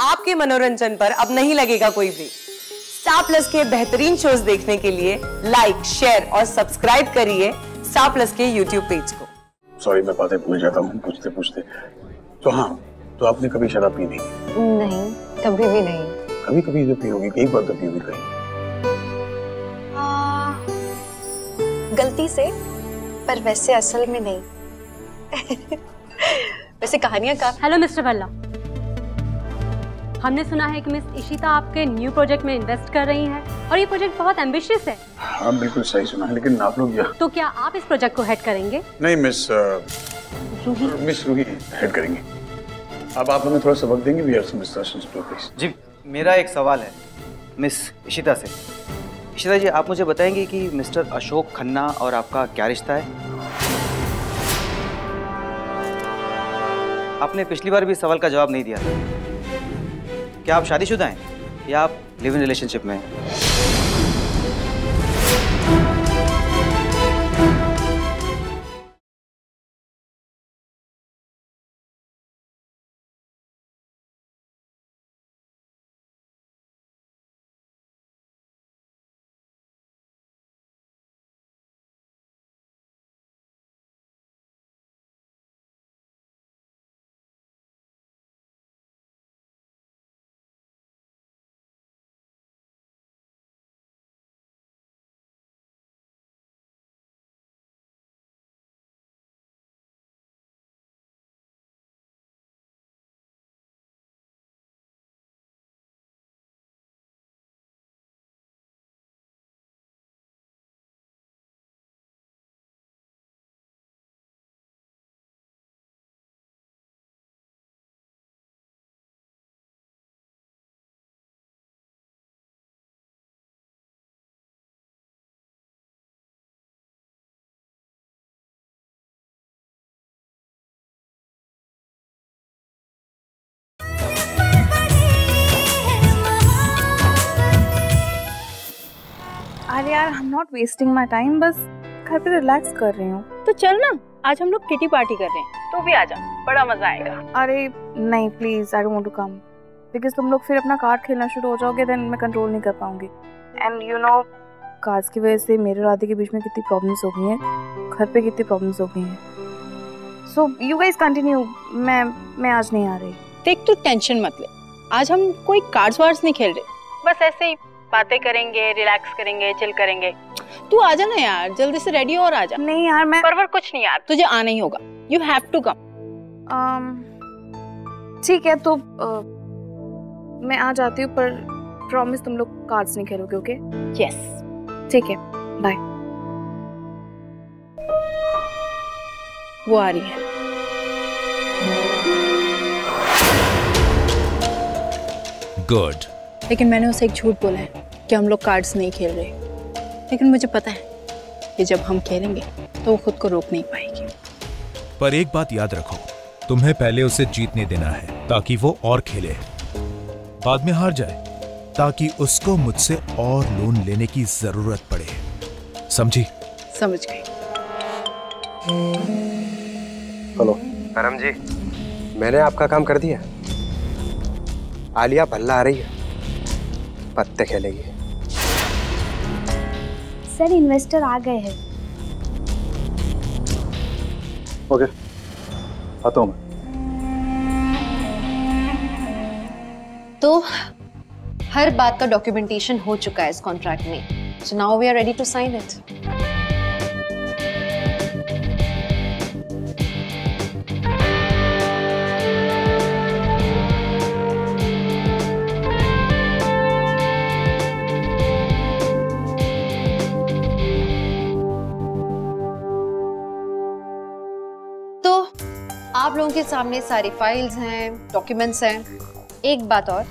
आपके मनोरंजन पर अब नहीं लगेगा कोई ब्रेक स्टार प्लस के बेहतरीन शोज़ देखने के लिए लाइक शेयर और सब्सक्राइब करिए स्टार प्लस के यूट्यूब पेज को। सॉरी मैं बातें भूल जाता हूँ। पूछते पूछते। तो हाँ तो आपने कभी शराब पी नहीं? नहीं कभी भी नहीं। कभी कभी तो पी होगी कई बार तो पी होगी कहीं। गलती से पर वैसे असल में नहीं। वैसे कहानियाँ का हेलो मिस्टर भल्ला हमने सुना है कि मिस इशिता आपके न्यू प्रोजेक्ट में इन्वेस्ट कर रही हैं और ये प्रोजेक्ट बहुत एम्बिशियस है। हाँ बिल्कुल सही सुना है लेकिन आप लोग तो क्या आप इस प्रोजेक्ट को हेड करेंगे? नहीं miss Ruhi. Miss Ruhi head करेंगे। अब आप हमें थोड़ा सबक देंगे वी आर सम प्लीज़ जी मेरा एक सवाल है मिस इशिता से। इशिता जी आप मुझे बताएँगे कि मिस्टर अशोक खन्ना और आपका क्या रिश्ता है? आपने पिछली बार भी सवाल का जवाब नहीं दिया। था क्या आप शादीशुदा हैं? या आप लिव इन रिलेशनशिप में हैं? अरे यार I am not wasting my time बस घर पे रिलैक्स कर रही हूँ। तो चल ना आज हम लोग किटी पार्टी कर रहे हैं। तो भी आ जा बड़ा मज़ा आएगा। अरे नहीं please I don't want to come because तुम लोग फिर अपना कार्ड खेलना शुरू हो जाओगे देन मैं कंट्रोल नहीं कर पाऊँगी। एंड यू नो कार्ड्स की वजह से मेरे राधे के बीच में कितनी प्रॉब्लम्स हो गई हैं। घर पे कितनी प्रॉब्लम्स हो गई हैं। सो यू गाइस कंटिन्यू मैं मैं आज नहीं आ रही। देख तू टेंशन मत ले। आज हम कोई कार्ड्स वार्ड्स नहीं खेल रहे। बस ऐसे ही बातें करेंगे रिलैक्स करेंगे चिल करेंगे। तू आ जा ना यार जल्दी से रेडी और आ जा। नहीं यार मैं परवर कुछ नहीं यार तुझे आना ही होगा। यू हैव टू कम ठीक है तो uh, मैं आ जाती हूँ पर प्रॉमिस तुम लोग कार्ड्स नहीं खेलोगे ओके यस ठीक है बाय वो आ रही है। गुड लेकिन मैंने उसे एक झूठ बोला है। कि हम लोग कार्ड्स नहीं खेल रहे। लेकिन मुझे पता है कि जब हम खेलेंगे तो वो खुद को रोक नहीं पाएगी। पर एक बात याद रखो तुम्हें पहले उसे जीतने देना है ताकि वो और खेले। बाद में हार जाए ताकि उसको मुझसे और लोन लेने की ज़रूरत पड़े। समझी? समझ गई। हेलो। परम जी। मैंने आपका काम कर दिया। आलिया भल्ला आ रही है। पत्ते खेलेगी। सर इन्वेस्टर आ गए हैं। ओके आता हूँ मैं। तो हर बात का डॉक्यूमेंटेशन हो चुका है इस कॉन्ट्रैक्ट में। So now we are ready to sign it आप लोगों के सामने सारी फाइल्स हैं डॉक्यूमेंट्स हैं। एक बात और,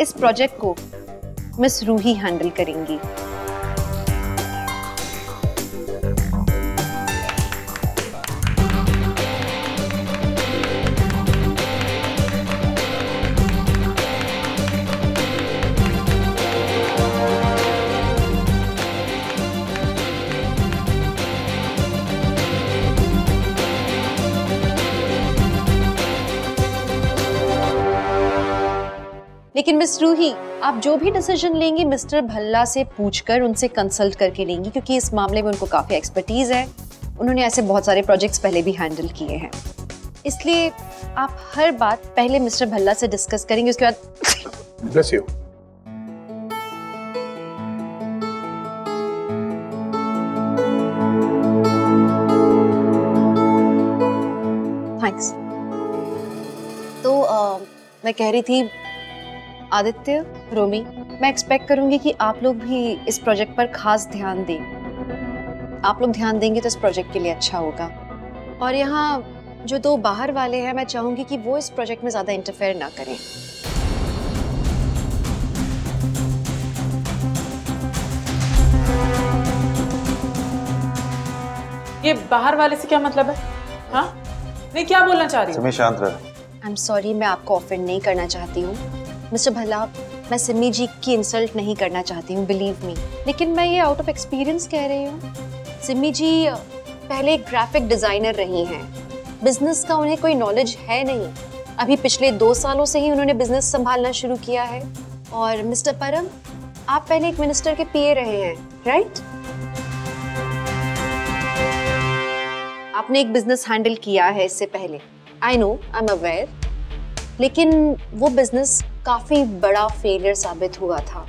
इस प्रोजेक्ट को मिस रूही हैंडल करेंगी। लेकिन मिस रूही आप जो भी डिसीज़न लेंगी मिस्टर भल्ला से पूछकर उनसे कंसल्ट करके लेंगी क्योंकि इस मामले में उनको काफ़ी एक्सपर्टीज़ है। उन्होंने ऐसे बहुत सारे प्रोजेक्ट्स पहले भी हैंडल किए हैं। इसलिए आप हर बात पहले मिस्टर भल्ला से डिस्कस करेंगे उसके बाद ब्लेस यू थैंक्स तो अ, मैं कह रही थी आदित्य रोमी मैं एक्सपेक्ट करूँगी कि आप लोग भी इस प्रोजेक्ट पर खास ध्यान दें। आप लोग ध्यान देंगे तो इस प्रोजेक्ट के लिए अच्छा होगा। और यहाँ जो दो बाहर वाले हैं मैं चाहूँगी कि वो इस प्रोजेक्ट में ज़्यादा इंटरफेयर ना करें। ये बाहर वाले से क्या मतलब है? हाँ? नहीं क्या बोलना चाह रही हो? सिमी शांत रह। आई एम सॉरी मैं आपको ऑफेंड नहीं करना चाहती हूँ। मिस्टर भल्ला, मैं सिमी जी की इंसल्ट नहीं करना चाहती हूँ बिलीव मी लेकिन मैं ये आउट ऑफ़ एक्सपीरियंस कह रही हूँ। सिमी जी, पहले एक ग्राफिक डिज़ाइनर रही हैं। बिज़नेस का उन्हें कोई नॉलेज है नहीं। अभी पिछले दो सालों से ही उन्होंने बिज़नेस संभालना शुरू किया है। और मिस्टर परम, आप पहले एक मिनिस्टर के पीए रहे हैं राइट आपने एक बिज़नेस हैंडल किया है इससे पहले। I know I am aware लेकिन वो बिज़नेस काफ़ी बड़ा फेलियर साबित हुआ था।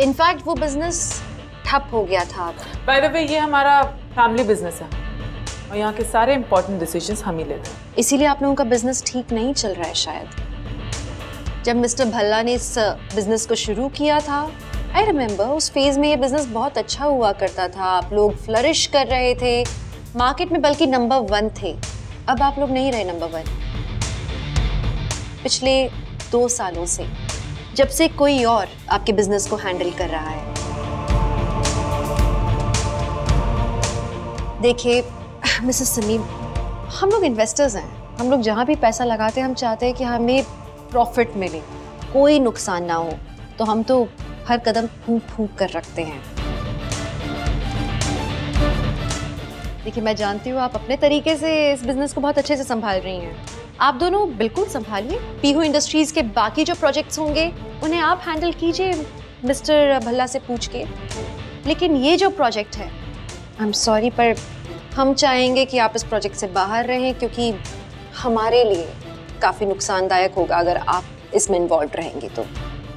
इनफैक्ट वो बिज़नेस ठप हो गया था बाय द वे ये हमारा फैमिली बिज़नेस है। और यहाँ के सारे इंपॉर्टेंट डिसीजंस हम ही लेते हैं। इसीलिए आप लोगों का बिज़नेस ठीक नहीं चल रहा है शायद। जब मिस्टर भल्ला ने इस बिज़नेस को शुरू किया था आई रिमेम्बर उस फ़ेज़ में ये बिज़नेस बहुत अच्छा हुआ करता था। आप लोग फ्लरिश कर रहे थे। मार्केट में बल्कि नंबर वन थे। अब आप लोग नहीं रहे नंबर वन पिछले दो सालों से, जब से कोई और आपके बिज़नेस को हैंडल कर रहा है। देखिए मिसेस समीम हम लोग इन्वेस्टर्स हैं। हम लोग जहाँ भी पैसा लगाते हैं, हम चाहते हैं कि हमें प्रॉफिट मिले। कोई नुकसान ना हो तो हम तो हर कदम फूंक फूंक कर रखते हैं। देखिए मैं जानती हूँ आप अपने तरीके से इस बिज़नेस को बहुत अच्छे से संभाल रही हैं। आप दोनों बिल्कुल संभालिए। पीहू इंडस्ट्रीज़ के बाकी जो प्रोजेक्ट्स होंगे उन्हें आप हैंडल कीजिए मिस्टर भल्ला से पूछ के। लेकिन ये जो प्रोजेक्ट है आई एम सॉरी पर हम चाहेंगे कि आप इस प्रोजेक्ट से बाहर रहें क्योंकि हमारे लिए काफ़ी नुकसानदायक होगा अगर आप इसमें इन्वॉल्व रहेंगे तो।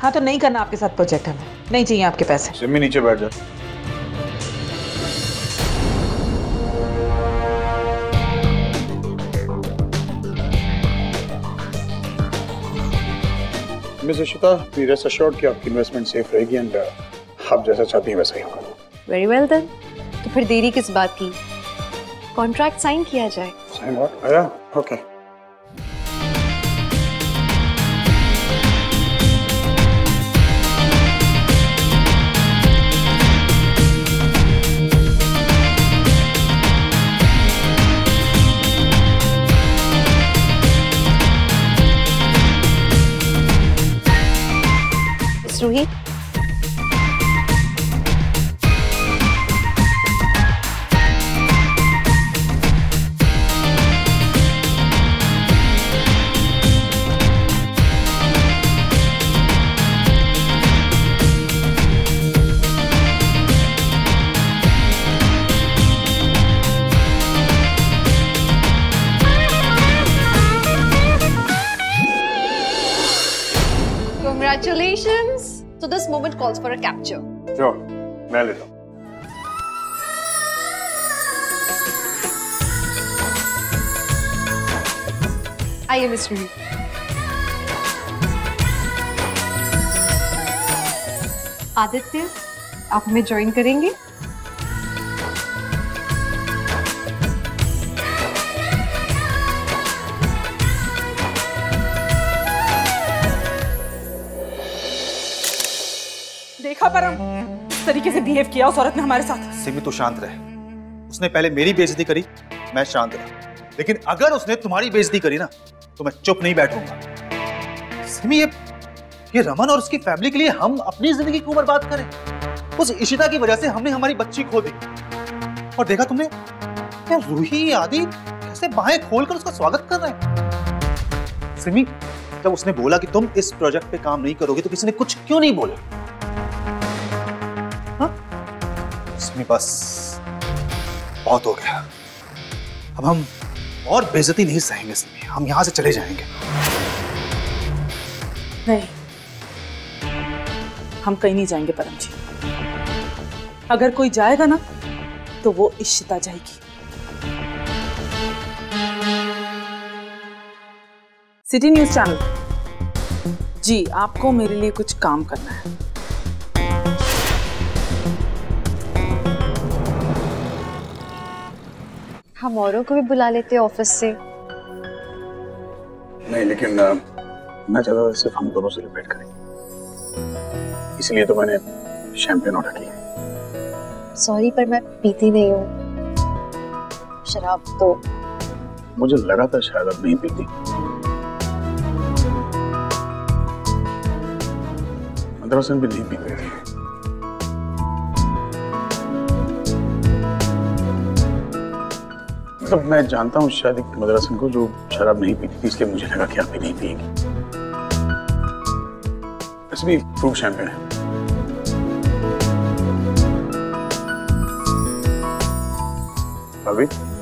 हाँ तो नहीं करना आपके साथ प्रोजेक्ट हमें नहीं चाहिए आपके पैसे। नीचे बैठ जा मिस इशिता रेस्ट अश्योर्ड कि आपकी इन्वेस्टमेंट सेफ़ रहेगी एंड आप जैसा चाहती हैं वैसा ही होगा। वेरी वेल देन तो फिर देरी किस बात की? कॉन्ट्रैक्ट साइन किया जाए। साइन व्हाट आया? Okay miss So this moment calls for a capture. जो मैं लेता हूँ आइए मिस रूही आदित्य आप हमें ज्वाइन करेंगे परम इस तरीके से बिहेव किया उस औरत ने हमारे साथ। सिमी, तू शांत रहे। उसने पहले मेरी बेइज्जती करी, मैं शांत रहा। लेकिन अगर उसने तुम्हारी बेइज्जती करी ना तो मैं चुप नहीं बैठूँगा। सिमी, ये ये रमन और उसकी फैमिली के लिए हम अपनी ज़िंदगी क्यों बर्बाद करें? उस इशिता की वजह से हमने हमारी बच्ची खो दी। और देखा तुमने, क्या रूही आदि कैसे बाहें खोलकर उसका स्वागत कर रहे हैं? सिमी, जब उसने बोला कि तुम इस प्रोजेक्ट पे काम नहीं करोगे तो किसी ने कुछ क्यों नहीं बोला? सिमी बस बहुत हो गया। अब हम और बेजती नहीं सहेंगे सिमी हम यहाँ से चले जाएँगे। नहीं। हम कहीं नहीं जाएँगे, परम जी। अगर कोई जाएगा ना तो वो इश्ता जाएगी। City news channel. जी, आपको मेरे लिए कुछ काम करना है। हम औरों को भी बुला लेते ऑफ़िस से। नहीं लेकिन मैं चाहता था सिर्फ़ हम दोनों सेलिब्रेट करें इसलिए तो मैंने शैंपेन ऑर्डर किया सॉरी पर मैं पीती नहीं हूँ। शराब तो। मुझे लगा था शायद अब नहीं पीती। मद्रासन भी नहीं पीती थी। मतलब मैं जानता हूँ शायद एक मद्रासन को जो शराब नहीं पीती थी, इसलिए मुझे लगा कि आप भी नहीं पिएगी। भी फ्रूट शैम्पेन है। अभी?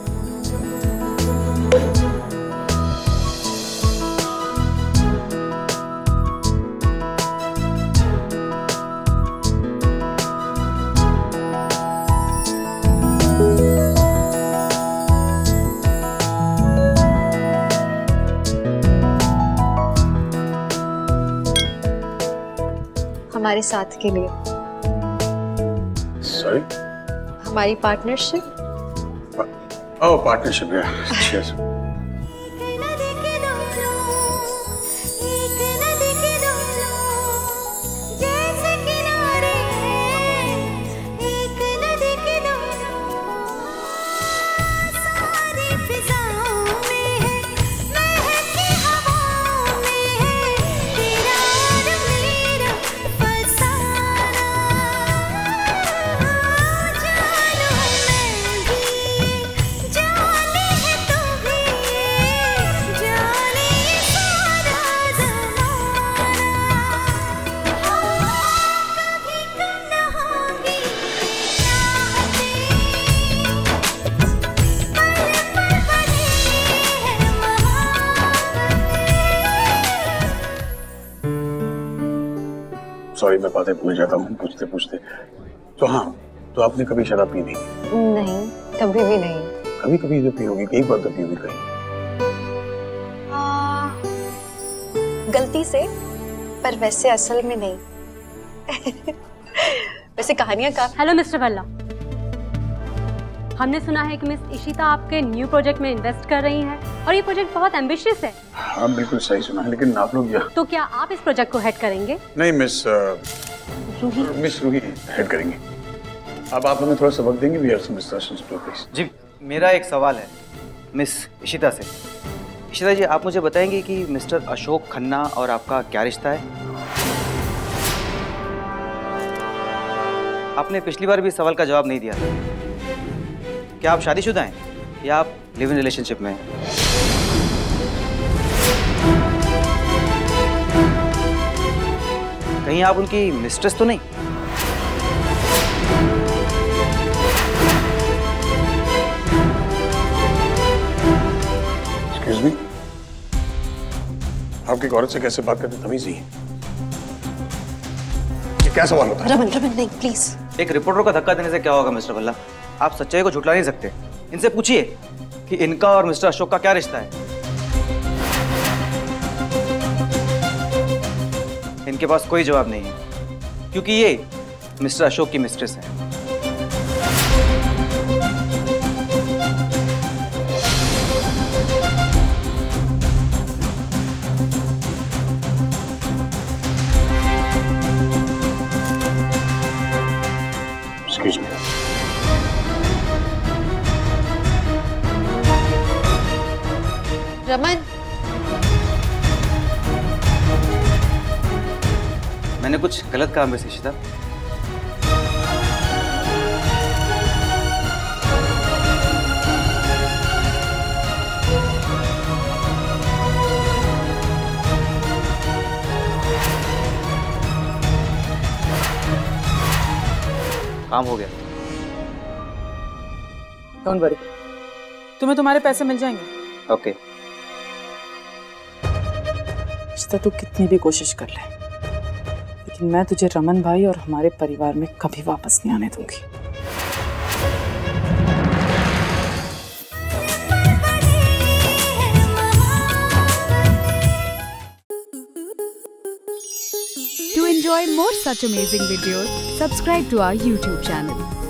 हमारे साथ के लिए। सॉरी हमारी पार्टनरशिप Oh, partnership, सॉरी मैं बातें भूल जाता हूँ। पूछते पूछते। तो हाँ तो आपने कभी शराब पी नहीं? नहीं कभी भी नहीं। कभी कभी तो पी होगी एक बार तो पी होगी कहीं गलती से पर वैसे असल में नहीं। वैसे कहानियाँ का हेलो मिस्टर भल्ला हमने सुना है कि मिस इशिता आपके न्यू प्रोजेक्ट में इन्वेस्ट कर रही हैं और ये प्रोजेक्ट बहुत एम्बिशियस है। हाँ बिल्कुल सही सुना है लेकिन आप लोग तो क्या आप इस प्रोजेक्ट को हेड करेंगे? नहीं miss Ruhi. Miss Ruhi head करेंगे। अब आप हमें थोड़ा सबक देंगे we are some instructions to please जी मेरा एक सवाल है मिस इशिता से। इशिता जी आप मुझे बताएँगे कि मिस्टर अशोक खन्ना और आपका क्या रिश्ता है? आपने पिछली बार भी सवाल का जवाब नहीं दिया था। क्या आप शादीशुदा हैं? या आप लिव इन रिलेशनशिप में हैं? कहीं आप उनकी मिस्ट्रेस तो नहीं? एक्सक्यूज मी आपकी एक औरत से कैसे बात करते तमीज है ये क्या सवाल होता है? रमन रमन नहीं प्लीज़ एक रिपोर्टर को धक्का देने से क्या होगा मिस्टर भल्ला आप सच्चाई को झुटला नहीं सकते। इनसे पूछिए कि इनका और मिस्टर अशोक का क्या रिश्ता है। इनके पास कोई जवाब नहीं है, क्योंकि ये मिस्टर अशोक की मिस्ट्रेस है। मैंने कुछ गलत काम है शिशिता काम हो गया। कौन वरी तुम्हें तुम्हारे पैसे मिल जाएँगे। Okay okay. तू कितनी भी कोशिश कर ले। मैं तुझे रमन भाई और हमारे परिवार में कभी वापस नहीं आने दूँगी। To enjoy more such amazing video subscribe to our YouTube channel